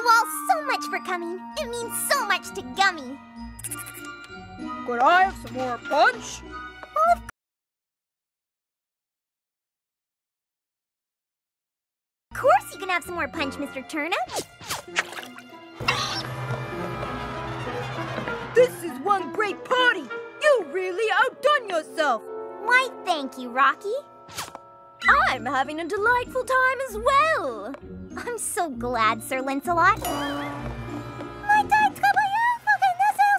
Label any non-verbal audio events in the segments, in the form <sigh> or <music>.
you all so much for coming. It means so much to Gummy. Could I have some more punch? Of course you can have some more punch, Mr. Turnip. This is one great party. You really outdone yourself. Why, thank you, Rocky. I'm having a delightful time as well. <laughs> I'm so glad, Sir Lintsalot.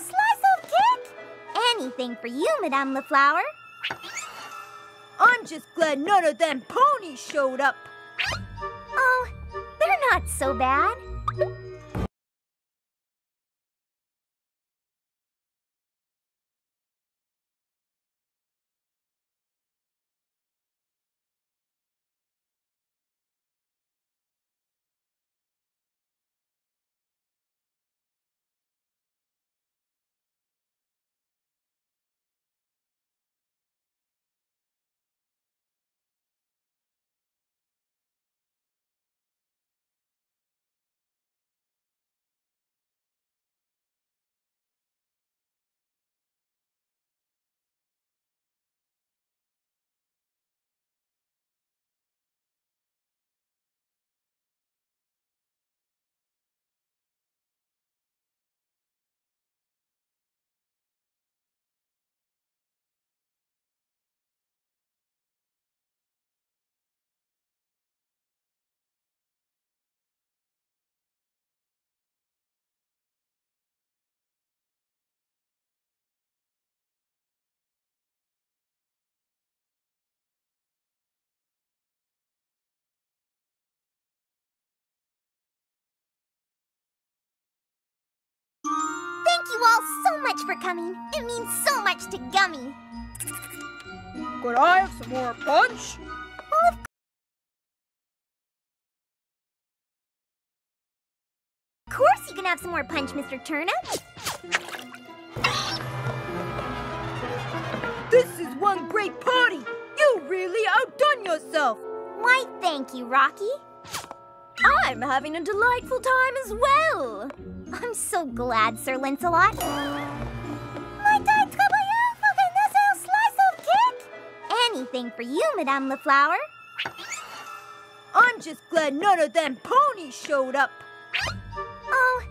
slice of cake? Anything for you, Madame LeFlour. I'm just glad none of them ponies showed up. Oh, they're not so bad. You all so much for coming. It means so much to Gummy. Could I have some more punch? Of course you can have some more punch, Mr. Turnip. This is one great party. You really outdone yourself. Why, thank you, Rocky. I'm having a delightful time as well. I'm so glad, Sir Lintsalot. slice of cake? Anything for you, Madame LeFlour. I'm just glad none of them ponies showed up. Oh,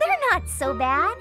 they're not so bad.